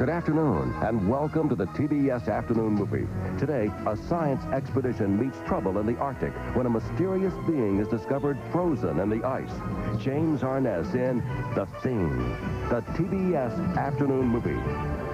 Good afternoon, and welcome to the TBS Afternoon Movie. Today, a science expedition meets trouble in the Arctic when a mysterious being is discovered frozen in the ice. James Arness in The Thing, the TBS Afternoon Movie.